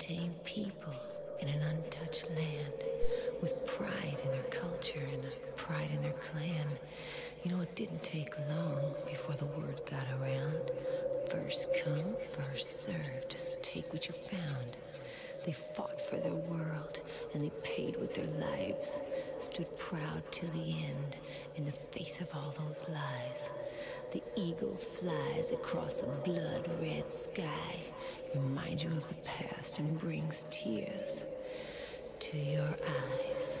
untamed people in an untouched land with pride in their culture and pride in their clan. You know, it didn't take long before the word got around. First come, first served. Just take what you found. They fought for their world and they paid with their lives. Stood proud till the end in the face of all those lies. The eagle flies across a blood red sky, reminds you of the past and brings tears to your eyes.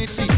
unity